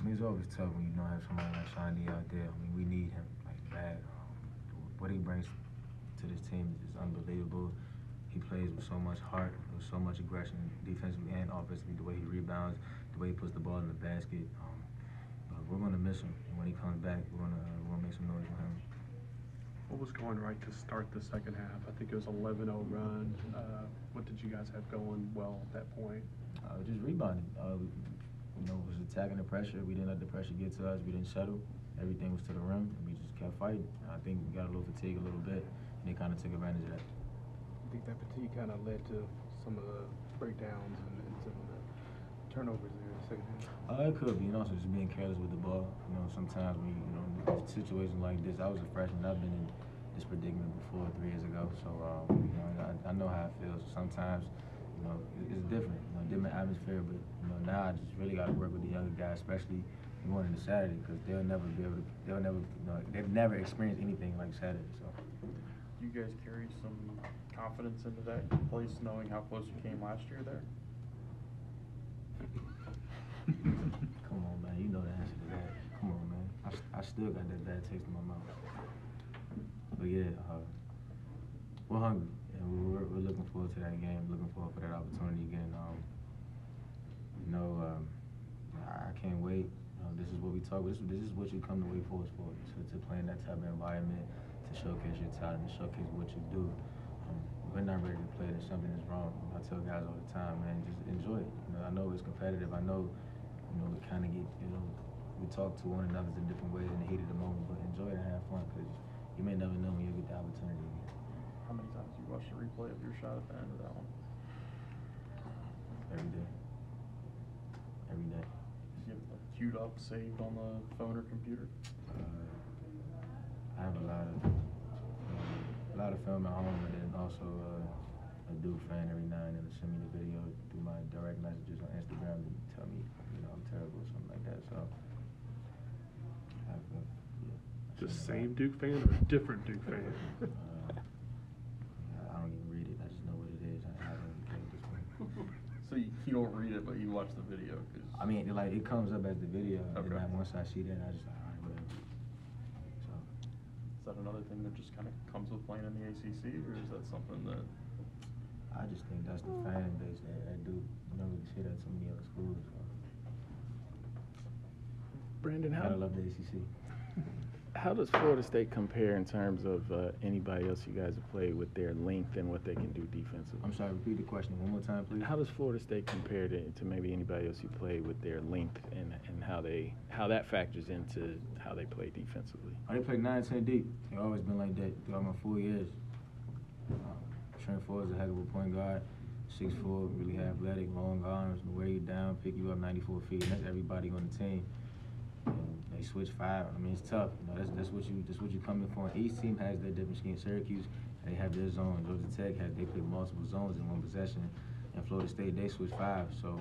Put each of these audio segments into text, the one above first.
I mean, it's always tough when you don't have somebody like Shiny out there. I mean, we need him like bad. Um, what he brings to this team is unbelievable. He plays with so much heart, with so much aggression, defensively and offensively. The way he rebounds, the way he puts the ball in the basket. Um, but we're gonna miss him. And when he comes back, we're gonna uh, we're gonna make some noise with him. What was going right to start the second half? I think it was 11-0 run. Uh, what did you guys have going well at that point? Uh, just rebounding. Uh, you know, was attacking the pressure. We didn't let the pressure get to us. We didn't settle. Everything was to the rim, and we just kept fighting. I think we got a little fatigue a little bit, and they kind of took advantage of that. I think that fatigue kind of led to some of the breakdowns and, and some of the turnovers there in the second half. Uh, it could be, and also just being careless with the ball. You know, sometimes when you, you know, in situations like this, I was a freshman. I've been in this predicament before three years ago, so um, you know, I, I know how it feels. Sometimes, you know, it's different, you know, different atmosphere. But you know, now I just really got to work with the younger guys, especially going into Saturday, because they'll never be able to. They'll never, you know, they've never experienced anything like Saturday. So. You guys carry some confidence into that place, knowing how close you came last year there? Come on, man. You know the answer to that. Come on, man. I, I still got that bad taste in my mouth. But yeah, uh, we're hungry, looking forward to that game. Looking forward for that opportunity again. Um, you know, um, I can't wait. You this is what we talk. This, this is what you come to Wake Forest for. To, to play in that type of environment, to showcase your talent, to showcase what you do. Um, we're not ready to play. There's something that's wrong. I tell guys all the time, man, just enjoy it. You know, I know it's competitive. I know, you know, we kind of get, you know, we talk to one another in different ways in the heat of the moment, but enjoy it and have fun because you may never know when you'll get the opportunity again. How many times you watched of your shot at the end of that one? Every day. Every day. Did you have it like, queued up, saved on the phone or computer? Uh, I have a lot of uh, a lot of film at home, and then also uh, a Duke fan every now and then to send me the video through my direct messages on Instagram and tell me you know I'm terrible or something like that. So. I've, uh, yeah, I've The same. Duke fan or a different Duke fan? You, you don't read it, but you watch the video, cause. I mean, like it comes up as the video, and Okay. then like, once I see that, I just like, all right, whatever. So. Is that another thing that just kind of comes with playing in the ACC, or is that something that? I just think that's the fan base that I do. You don't really see that at so many other schools. So. Brandon, how, Gotta love the ACC. How does Florida State compare in terms of uh, anybody else you guys have played with their length and what they can do defensively? I'm sorry. Repeat the question one more time, please. How does Florida State compare to, to maybe anybody else you play with their length and, and how they how that factors into how they play defensively? Oh, they play nine, ten deep. They've always been like that throughout my four years. Um, Trent Forrest is a heck of a point guard. Six four, really athletic, long arms, wear you down, pick you up 94 feet. And that's everybody on the team. And they switch five. I mean, it's tough. You know, that's that's what you that's what you come in for. Each team has their different scheme. Syracuse, they have their zone. Georgia Tech has they play multiple zones in one possession. And Florida State, they switch five. So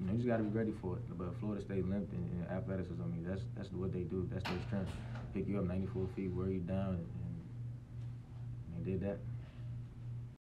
you know, you just got to be ready for it. But Florida State length and, and athleticism, I mean, that's that's what they do. That's their strength. Pick you up 94 feet, wear you down, and, and they did that.